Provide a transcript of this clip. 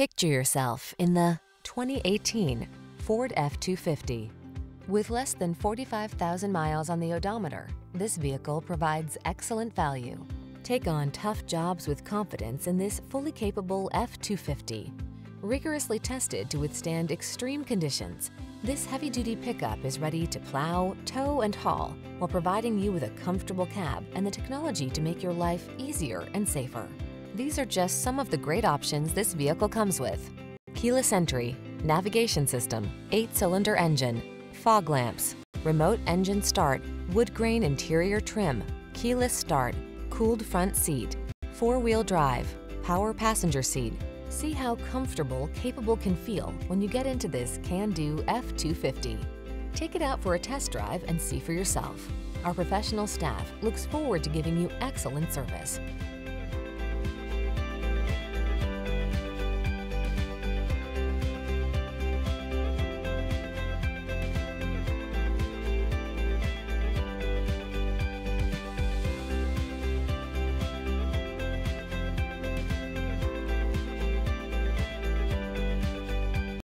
Picture yourself in the 2018 Ford F-250. With less than 45,000 miles on the odometer, this vehicle provides excellent value. Take on tough jobs with confidence in this fully capable F-250. Rigorously tested to withstand extreme conditions, this heavy-duty pickup is ready to plow, tow, and haul while providing you with a comfortable cab and the technology to make your life easier and safer. These are just some of the great options this vehicle comes with. Keyless entry, navigation system, 8-cylinder engine, fog lamps, remote engine start, wood grain interior trim, keyless start, cooled front seat, four-wheel drive, power passenger seat. See how comfortable capable can feel when you get into this can-do F-250. Take it out for a test drive and see for yourself. Our professional staff looks forward to giving you excellent service.